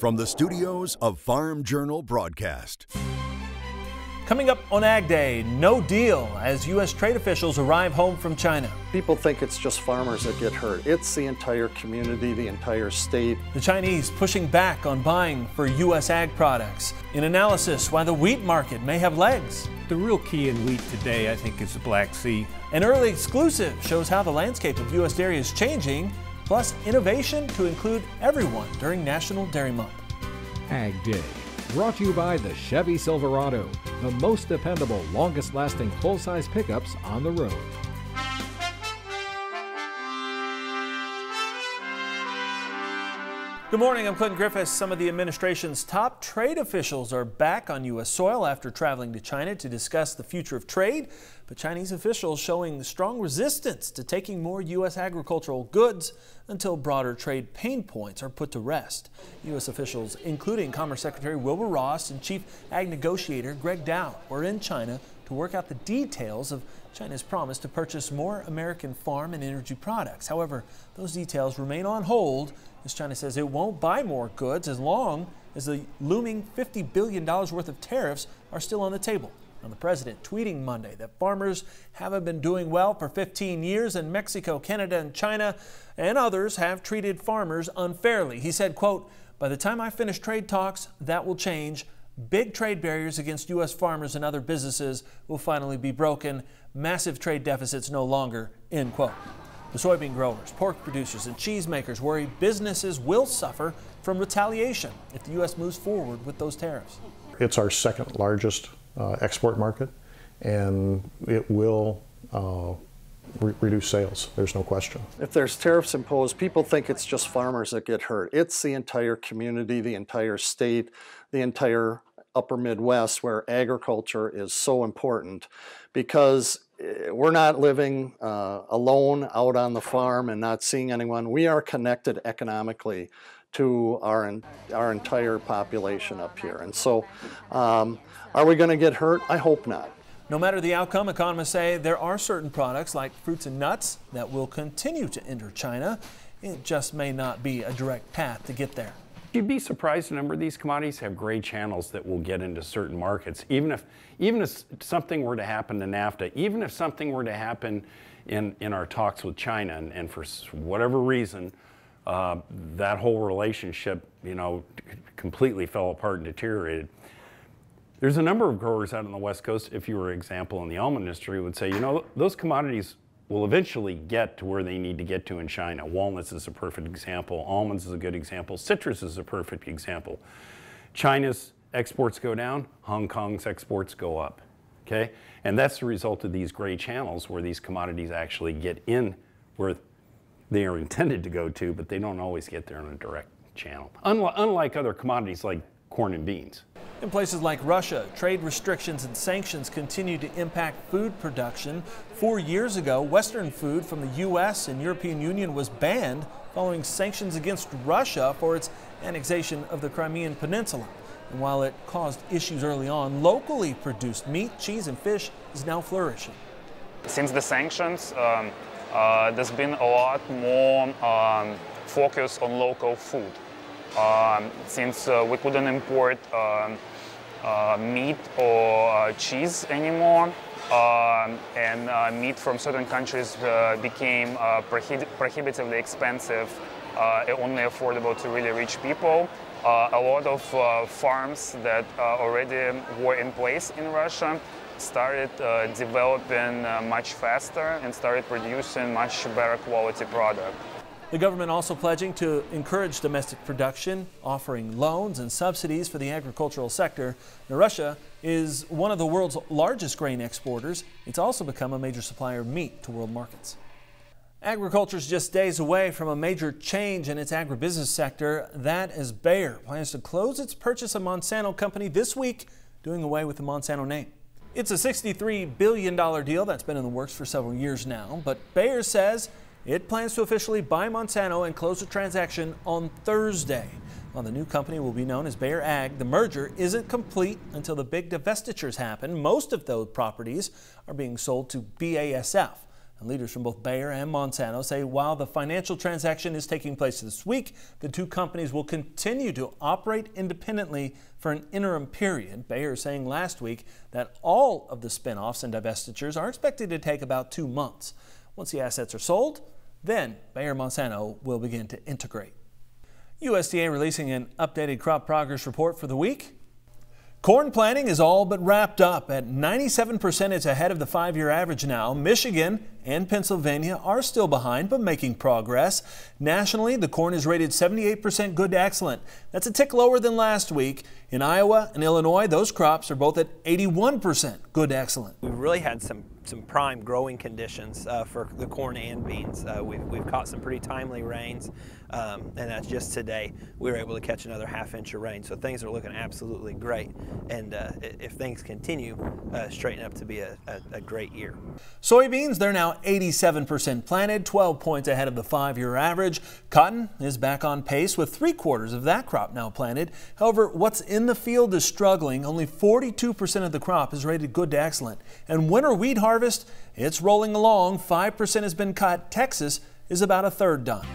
from the studios of Farm Journal Broadcast. Coming up on Ag Day, no deal as U.S. trade officials arrive home from China. People think it's just farmers that get hurt. It's the entire community, the entire state. The Chinese pushing back on buying for U.S. ag products. In analysis, why the wheat market may have legs. The real key in wheat today, I think, is the Black Sea. An early exclusive shows how the landscape of U.S. dairy is changing, plus innovation to include everyone during National Dairy Month. Ag Day, brought to you by the Chevy Silverado, the most dependable, longest lasting full size pickups on the road. Good morning, I'm Clinton Griffiths. Some of the administration's top trade officials are back on U.S. soil after traveling to China to discuss the future of trade. But Chinese officials showing strong resistance to taking more U.S. agricultural goods until broader trade pain points are put to rest. U.S. officials, including Commerce Secretary Wilbur Ross and Chief Ag Negotiator Gregg Doud, were in China to work out the details of China's promise to purchase more American farm and energy products. However, those details remain on hold as China says it won't buy more goods as long as the looming $50 billion worth of tariffs are still on the table. Now, the president tweeting Monday that farmers haven't been doing well for 15 years and Mexico, Canada, and China and others have treated farmers unfairly. He said, quote, by the time I finish trade talks, that will change. Big trade barriers against U.S. farmers and other businesses will finally be broken. Massive trade deficits no longer, end quote. The soybean growers, pork producers, and cheesemakers worry businesses will suffer from retaliation if the U.S. moves forward with those tariffs. It's our second largest uh, export market, and it will uh, re reduce sales. There's no question. If there's tariffs imposed, people think it's just farmers that get hurt. It's the entire community, the entire state, the entire upper Midwest where agriculture is so important because Eh, we're not living uh, alone out on the farm and not seeing anyone. We are connected economically to our, our entire population up here. And so, um, are we going to get hurt? I hope not. No matter the outcome, economists say there are certain products like fruits and nuts that will continue to enter China. It just may not be a direct path to get there. You'd be surprised a number of these commodities have gray channels that will get into certain markets. Even if, even if something were to happen to NAFTA, even if something were to happen in, in our talks with China, and, and for whatever reason, uh, that whole relationship, you know, completely fell apart and deteriorated. There's a number of growers out on the West Coast, if you were an example in the almond industry, would say, you know, those commodities will eventually get to where they need to get to in China. Walnuts is a perfect example. Almonds is a good example. Citrus is a perfect example. China's exports go down, Hong Kong's exports go up. Okay? And that's the result of these gray channels where these commodities actually get in where they are intended to go to, but they don't always get there in a direct channel. Unlike other commodities like corn and beans. In places like Russia, trade restrictions and sanctions continue to impact food production. Four years ago, Western food from the U.S. and European Union was banned following sanctions against Russia for its annexation of the Crimean Peninsula. And while it caused issues early on, locally produced meat, cheese, and fish is now flourishing. Since the sanctions, um, uh, there's been a lot more um, focus on local food. Um, since uh, we couldn't import um, uh, meat or uh, cheese anymore. Um, and uh, meat from certain countries uh, became uh, prohib prohibitively expensive, only affordable to really rich people. a lot of farms that already were in place in Russia started developing much faster and started producing much better quality product. The government also pledging to encourage domestic production, offering loans and subsidies for the agricultural sector. Now, Russia is one of the world's largest grain exporters. It's also become a major supplier of meat to world markets. Agriculture is just days away from a major change in its agribusiness sector. That is Bayer plans to close its purchase of Monsanto Company this week, doing away with the Monsanto name. It's a $63 billion deal that's been in the works for several years now, but Bayer says it plans to officially buy Monsanto and close the transaction on Thursday. While the new company will be known as Bayer Ag, the merger isn't complete until the big divestitures happen. Most of those properties are being sold to BASF. And leaders from both Bayer and Monsanto say while the financial transaction is taking place this week, the two companies will continue to operate independently for an interim period. Bayer saying last week that all of the spinoffs and divestitures are expected to take about two months. Once the assets are sold, then Bayer Monsanto will begin to integrate. USDA releasing an updated crop progress report for the week. Corn planting is all but wrapped up. At 97%, it's ahead of the five year average now. Michigan and Pennsylvania are still behind, but making progress. Nationally, the corn is rated 78% good to excellent. That's a tick lower than last week. In Iowa and Illinois, those crops are both at 81% good to excellent. We've really had some some prime growing conditions uh, for the corn and beans. Uh, we've, we've caught some pretty timely rains, um, and that's just today. We were able to catch another half inch of rain, so things are looking absolutely great. And uh, if things continue, uh, straighten up to be a, a, a great year. Soybeans, they're now 87% planted, 12 points ahead of the five year average. Cotton is back on pace with three quarters of that crop now planted. However, what's in the field is struggling. Only 42% of the crop is rated good to excellent. And winter wheat harvest it's rolling along. 5% has been cut. Texas is about a third done.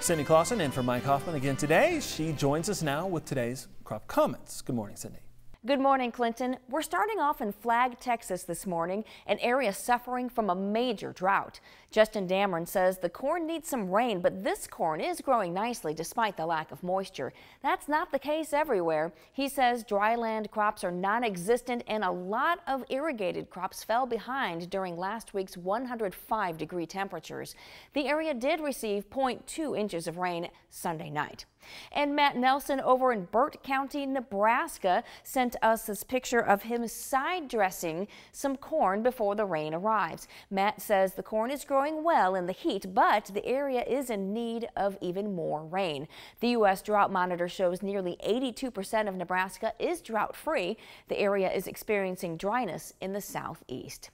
Cindy Clausen in for Mike Hoffman again today. She joins us now with today's crop comments. Good morning, Cindy. Good morning, Clinton. We're starting off in Flagg, Texas this morning, an area suffering from a major drought. Justin Dameron says the corn needs some rain, but this corn is growing nicely despite the lack of moisture. That's not the case everywhere. He says dryland crops are non-existent and a lot of irrigated crops fell behind during last week's 105 degree temperatures. The area did receive 0.2 inches of rain Sunday night. And Matt Nelson over in Burt County, Nebraska sent us this picture of him side dressing some corn before the rain arrives. Matt says the corn is growing well in the heat, but the area is in need of even more rain. The U.S. Drought Monitor shows nearly 82% of Nebraska is drought free. The area is experiencing dryness in the southeast.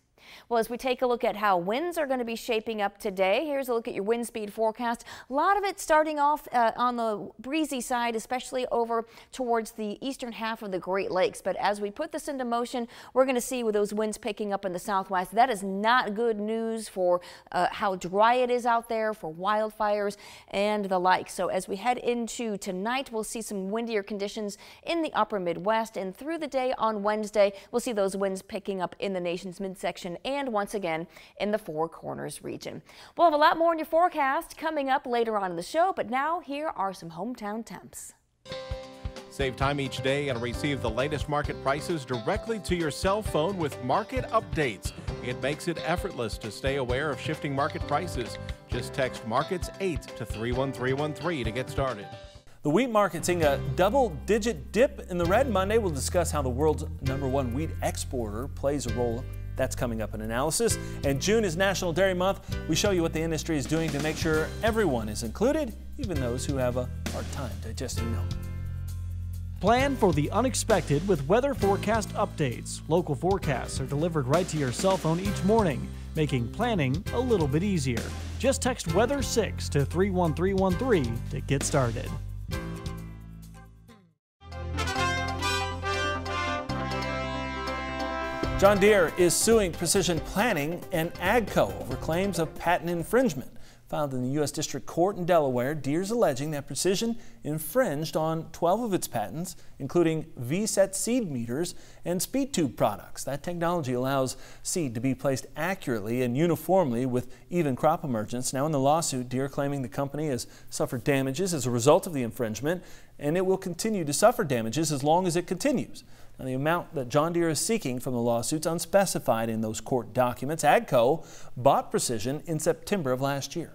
Well, as we take a look at how winds are going to be shaping up today, here's a look at your wind speed forecast. A lot of it starting off uh, on the breezy side, especially over towards the eastern half of the Great Lakes. But as we put this into motion, we're going to see with those winds picking up in the southwest. That is not good news for uh, how dry it is out there, for wildfires and the like. So as we head into tonight, we'll see some windier conditions in the upper Midwest. And through the day on Wednesday, we'll see those winds picking up in the nation's midsection and once again in the Four Corners region. We'll have a lot more in your forecast coming up later on in the show, but now here are some hometown temps. Save time each day and receive the latest market prices directly to your cell phone with market updates. It makes it effortless to stay aware of shifting market prices. Just text Markets 8 to 31313 to get started. The wheat market seeing a double digit dip in the red Monday. We'll discuss how the world's number one wheat exporter plays a role that's coming up in analysis. And June is National Dairy Month. We show you what the industry is doing to make sure everyone is included, even those who have a hard time digesting milk. Plan for the unexpected with weather forecast updates. Local forecasts are delivered right to your cell phone each morning, making planning a little bit easier. Just text Weather 6 to 31313 to get started. John Deere is suing Precision Planting and AGCO over claims of patent infringement. Filed in the U.S. District Court in Delaware, Deere's alleging that Precision infringed on 12 of its patents, including V-set seed meters and speed tube products. That technology allows seed to be placed accurately and uniformly with even crop emergence. Now in the lawsuit, Deere claiming the company has suffered damages as a result of the infringement, and it will continue to suffer damages as long as it continues. Now, the amount that John Deere is seeking from the lawsuits unspecified in those court documents. AGCO bought Precision in September of last year.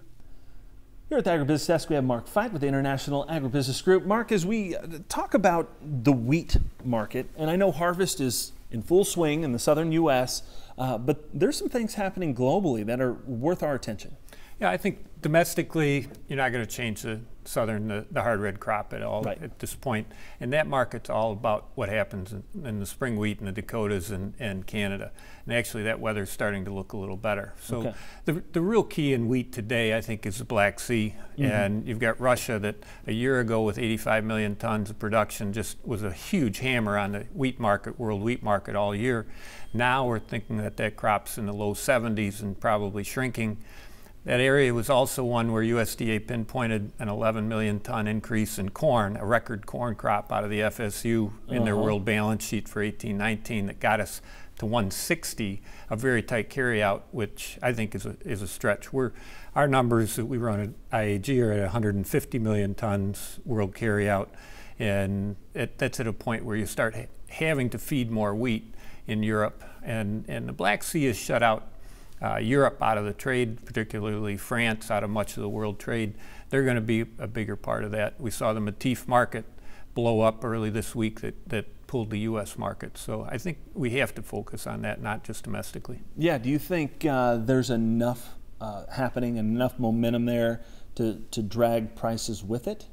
Here at the Agribusiness Desk, we have Mark Feit with the International Agribusiness Group. Mark, as we uh, talk about the wheat market, and I know harvest is in full swing in the southern U.S., uh, but there's some things happening globally that are worth our attention. Yeah, I think domestically, you're not going to change the southern the, the hard red crop at all Right. at this point. And that market's all about what happens in, in the spring wheat in the Dakotas and, and Canada. And actually, that weather's starting to look a little better. So Okay. the, the real key in wheat today, I think, is the Black Sea. Mhm. And you've got Russia that a year ago with 85 million tons of production just was a huge hammer on the wheat market, world wheat market all year. Now we're thinking that that crop's in the low 70s and probably shrinking. That area was also one where USDA pinpointed an 11 million ton increase in corn, a record corn crop out of the FSU in their Uh-huh. world balance sheet for 1819 that got us to 160, a very tight carryout, which I think is a, is a stretch. We're, our numbers that we run at IAG are at 150 million tons world carryout, and it, that's at a point where you start ha- having to feed more wheat in Europe, and, and the Black Sea has shut out uh, Europe out of the trade, particularly France out of much of the world trade. They're going to be a bigger part of that. We saw the Matif market blow up early this week that, that pulled the U.S. market. So I think we have to focus on that, not just domestically. Yeah, do you think uh, there's enough uh, happening, enough momentum there to, to drag prices with it?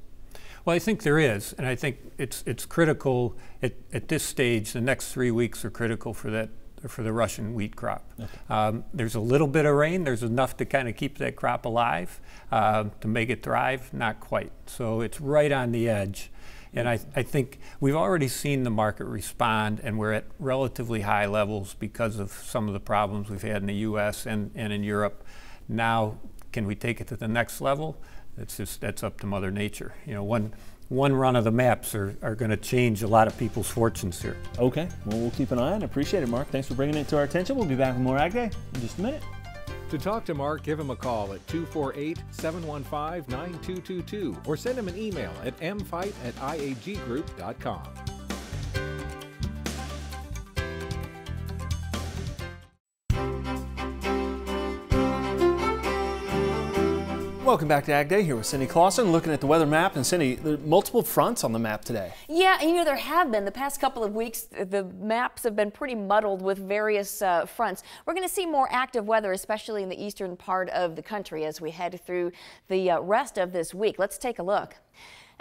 Well, I think there is, and I think it's it's critical at, at this stage. The next three weeks are critical for that for the Russian wheat crop. Um, there's a little bit of rain. There's enough to kind of keep that crop alive uh, to make it thrive. Not quite. So it's right on the edge. And I, I think we've already seen the market respond, and we're at relatively high levels because of some of the problems we've had in the U.S. and, and in Europe. Now, can we take it to the next level? That's just that's up to Mother Nature. You know, one one run of the maps are, are going to change a lot of people's fortunes here. Okay, well, we'll keep an eye on it. Appreciate it, Mark. Thanks for bringing it to our attention. We'll be back with more Ag Day in just a minute. To talk to Mark, give him a call at 248 715 9222 or send him an email at mfight at iaggroup.com. Welcome back to Ag Day here with Cindy Clausen, looking at the weather map. And Cindy, there are multiple fronts on the map today. Yeah, you know, there have been the past couple of weeks, the maps have been pretty muddled with various uh, fronts. We're going to see more active weather, especially in the eastern part of the country as we head through the uh, rest of this week. Let's take a look.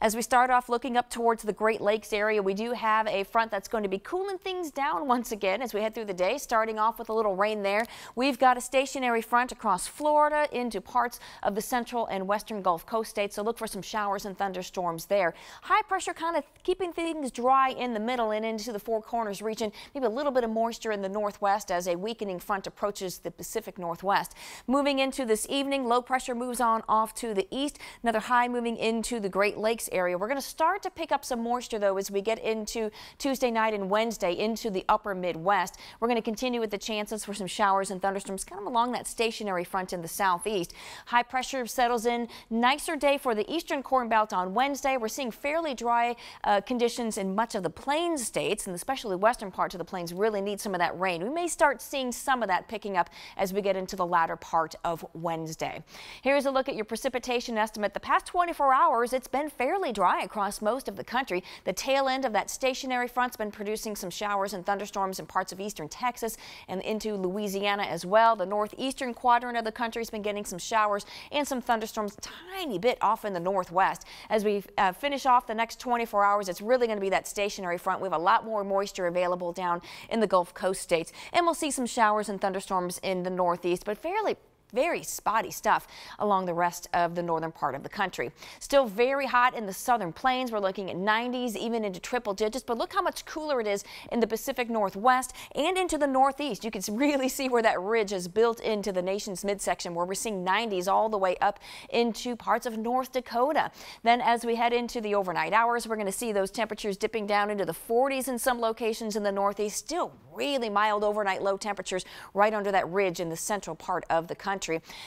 As we start off looking up towards the Great Lakes area, we do have a front that's going to be cooling things down once again as we head through the day, starting off with a little rain there. We've got a stationary front across Florida into parts of the central and western Gulf Coast states, so look for some showers and thunderstorms there. High pressure kind of keeping things dry in the middle and into the Four Corners region. Maybe a little bit of moisture in the northwest as a weakening front approaches the Pacific Northwest. Moving into this evening, low pressure moves on off to the east. Another high moving into the Great Lakes area. We're going to start to pick up some moisture though as we get into Tuesday night and Wednesday into the upper Midwest. We're going to continue with the chances for some showers and thunderstorms kind of along that stationary front in the southeast. High pressure settles in. Nicer day for the eastern corn belt on Wednesday. We're seeing fairly dry uh, conditions in much of the plains states and especially western parts of the plains really need some of that rain. We may start seeing some of that picking up as we get into the latter part of Wednesday. Here's a look at your precipitation estimate. The past 24 hours, it's been fairly dry across most of the country. The tail end of that stationary front's been producing some showers and thunderstorms in parts of eastern Texas and into Louisiana as well. The northeastern quadrant of the country has been getting some showers and some thunderstorms tiny bit off in the northwest. As we uh, finish off the next 24 hours, it's really going to be that stationary front. We have a lot more moisture available down in the Gulf Coast states, and we'll see some showers and thunderstorms in the northeast, but fairly very spotty stuff along the rest of the northern part of the country. Still very hot in the southern plains. We're looking at 90s, even into triple digits, but look how much cooler it is in the Pacific Northwest and into the Northeast. You can really see where that ridge is built into the nation's midsection where we're seeing 90s all the way up into parts of North Dakota. Then as we head into the overnight hours, we're going to see those temperatures dipping down into the 40s in some locations in the Northeast. Still really mild overnight low temperatures right under that ridge in the central part of the country.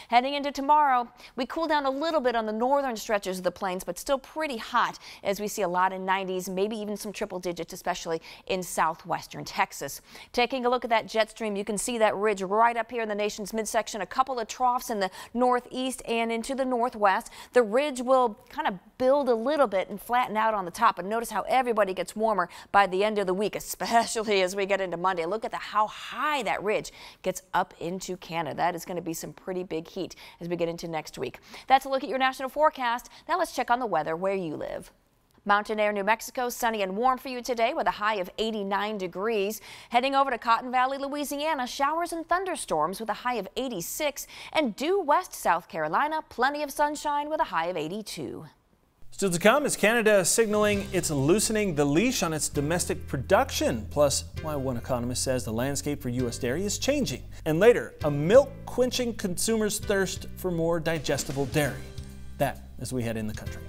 Heading into tomorrow, we cool down a little bit on the northern stretches of the plains, but still pretty hot as we see a lot in 90s, maybe even some triple digits, especially in southwestern Texas. Taking a look at that jet stream, you can see that ridge right up here in the nation's midsection, a couple of troughs in the northeast and into the northwest. The ridge will kind of build a little bit and flatten out on the top, but notice how everybody gets warmer by the end of the week, especially as we get into Monday. Look at the, how high that ridge gets up into Canada. That is going to be some pretty big heat as we get into next week. That's a look at your national forecast. Now let's check on the weather where you live. Mountainair, New Mexico, sunny and warm for you today with a high of 89 degrees. Heading over to Cotton Valley, Louisiana, showers and thunderstorms with a high of 86. And Due West South Carolina, plenty of sunshine with a high of 82. Still to come is Canada signaling it's loosening the leash on its domestic production, plus why one economist says the landscape for U.S. dairy is changing. And later, a milk quenching consumers' thirst for more digestible dairy. That as we head in the country.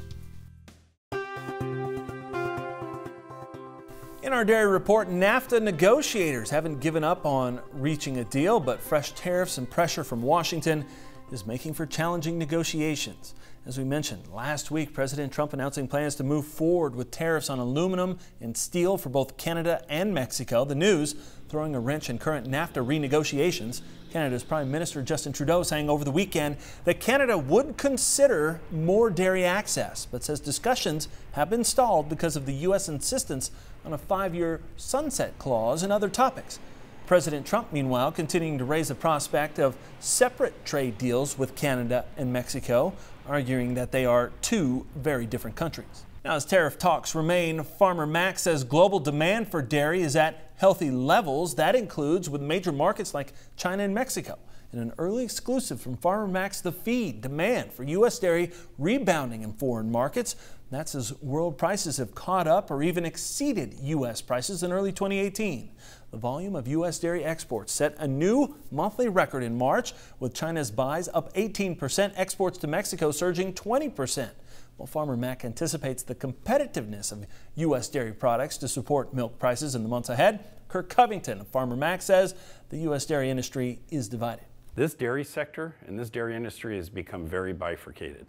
In our dairy report, NAFTA negotiators haven't given up on reaching a deal, but fresh tariffs and pressure from Washington is making for challenging negotiations. As we mentioned last week, President Trump announcing plans to move forward with tariffs on aluminum and steel for both Canada and Mexico. The news throwing a wrench in current NAFTA renegotiations. Canada's Prime Minister Justin Trudeau saying over the weekend that Canada would consider more dairy access, but says discussions have been stalled because of the U.S. insistence on a five year sunset clause and other topics. President Trump, meanwhile, continuing to raise the prospect of separate trade deals with Canada and Mexico, arguing that they are two very different countries. Now, as tariff talks remain, Farmer Mac says global demand for dairy is at healthy levels. That includes with major markets like China and Mexico. In an early exclusive from Farmer Mac's The Feed, demand for U.S. dairy rebounding in foreign markets. That's as world prices have caught up or even exceeded U.S. prices in early 2018. The volume of U.S. dairy exports set a new monthly record in March, with China's buys up 18%, exports to Mexico surging 20%. While Farmer Mac anticipates the competitiveness of U.S. dairy products to support milk prices in the months ahead, Curt Covington of Farmer Mac says the U.S. dairy industry is divided. This dairy sector and this dairy industry has become very bifurcated.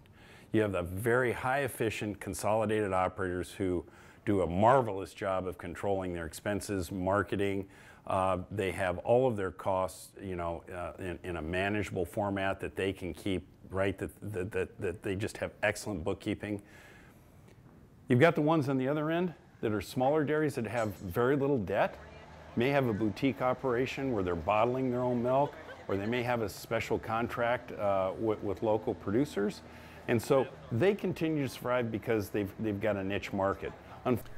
You have the very high efficient consolidated operators who do a marvelous job of controlling their expenses, marketing. Uh, they have all of their costs, you know, uh, in, in, a manageable format that they can keep, right? That, that, that, that they just have excellent bookkeeping. You've got the ones on the other end that are smaller dairies that have very little debt, may have a boutique operation where they're bottling their own milk, or they may have a special contract uh, with, with local producers. And so they continue to survive because they've, they've got a niche market.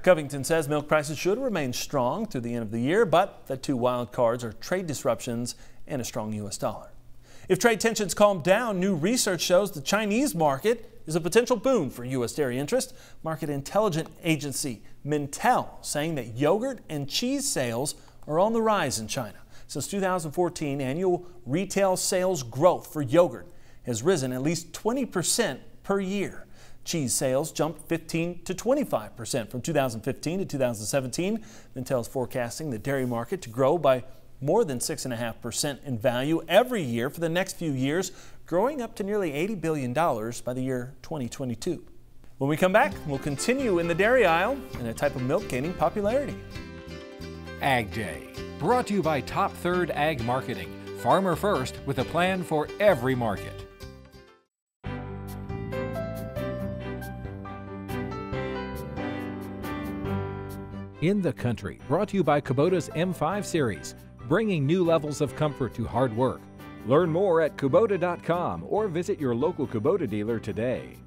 Covington says milk prices should remain strong through the end of the year, but the two wild cards are trade disruptions and a strong U.S. dollar. If trade tensions calm down, new research shows the Chinese market is a potential boon for U.S. dairy interest. Market intelligence agency Mintel saying that yogurt and cheese sales are on the rise in China. Since 2014, annual retail sales growth for yogurt has risen at least 20% per year. Cheese sales jumped 15 to 25 percent from 2015 to 2017. Mintel is forecasting the dairy market to grow by more than 6.5 percent in value every year for the next few years, growing up to nearly $80 billion by the year 2022. When we come back, we'll continue in the dairy aisle and a type of milk gaining popularity. Ag Day, brought to you by Top Third Ag Marketing, Farmer First with a plan for every market. in the country. Brought to you by Kubota's M5 series, bringing new levels of comfort to hard work. Learn more at Kubota.com or visit your local Kubota dealer today.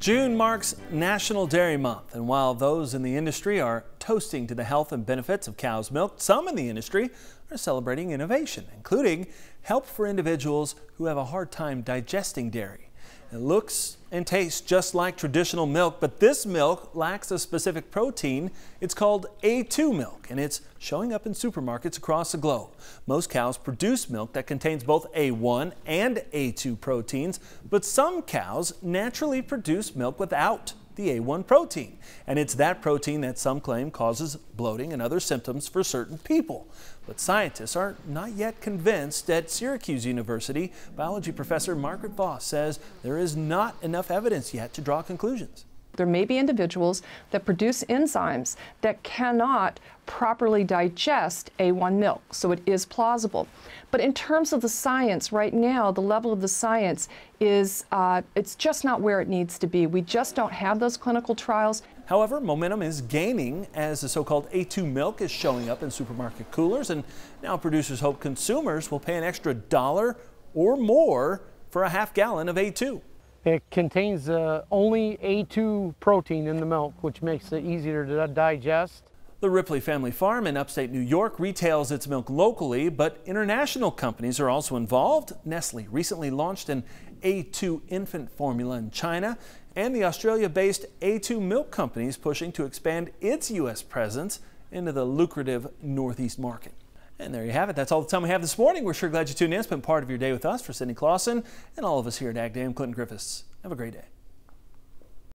June marks National Dairy Month, and while those in the industry are toasting to the health and benefits of cow's milk, some in the industry are celebrating innovation, including help for individuals who have a hard time digesting dairy. It looks and tastes just like traditional milk, but this milk lacks a specific protein. It's called A2 milk, and it's showing up in supermarkets across the globe. Most cows produce milk that contains both A1 and A2 proteins, but some cows naturally produce milk without the A1 protein. And it's that protein that some claim causes bloating and other symptoms for certain people. But scientists are not yet convinced. At Syracuse University, biology professor Margaret Voss says there is not enough evidence yet to draw conclusions. There may be individuals that produce enzymes that cannot properly digest A1 milk, so it is plausible. But in terms of the science, right now, the level of the science is, uh, it's just not where it needs to be. We just don't have those clinical trials. However, momentum is gaining as the so-called A2 milk is showing up in supermarket coolers, and now producers hope consumers will pay an extra dollar or more for a half gallon of A2. It contains uh, only A2 protein in the milk, which makes it easier to digest. The Ripley Family Farm in upstate New York retails its milk locally, but international companies are also involved. Nestle recently launched an A2 infant formula in China, and the Australia based A2 Milk Company is pushing to expand its U.S. presence into the lucrative Northeast market. And there you have it. That's all the time we have this morning. We're sure glad you tuned in, spent part of your day with us. For Cindy Clausen and all of us here at Ag Day, I'm Clinton Griffiths. Have a great day.